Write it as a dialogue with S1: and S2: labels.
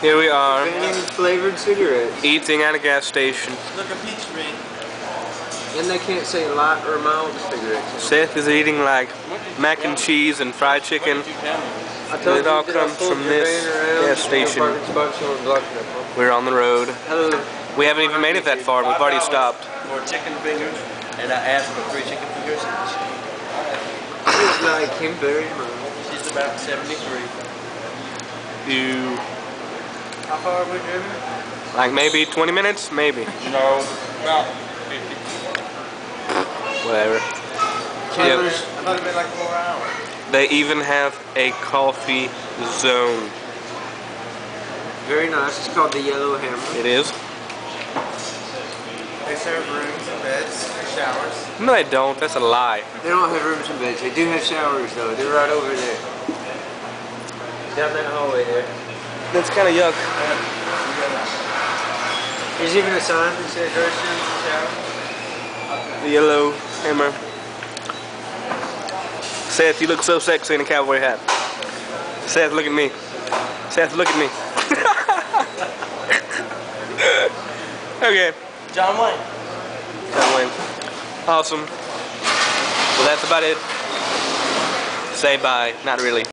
S1: Here we are,
S2: Banning flavored cigarettes.
S1: eating at a gas station.
S3: Look at peach ring.
S2: And they can't say light or mild cigarettes.
S1: Seth is eating like mac and cheese and fried chicken.
S2: I told
S1: It all
S2: that
S1: comes from this gas station.
S2: a parking spot, someone blocked it up.
S1: We're on the road.
S2: Hello.
S1: We haven't even made it that far we've already stopped.
S3: For chicken fingers, and I asked for three chicken fingers.
S2: It's like Kim Berry's mom.
S3: She's about 73.
S1: You,
S2: How far are we driving?
S1: like maybe 20 minutes? Maybe.
S3: No, about 50.
S1: Whatever.
S2: Chandler's.
S3: I thought it'd been like four hours.
S1: They even have a coffee zone.
S2: Very nice. It's called the Yellow Hammer.
S1: It is.
S3: They serve rooms and beds and showers.
S1: No, they don't. That's a lie.
S2: They don't have rooms and beds. They do have showers though. They're right over there. Down that hallway there.
S1: That's kind of yuck.
S2: There's even a sign that says showers.
S1: The yellow hammer. Seth, you look so sexy in a cowboy hat. Seth, look at me. Seth, look at me. okay.
S3: John Wayne.
S1: John Wayne. Awesome. Well, that's about it. Say bye. Not really.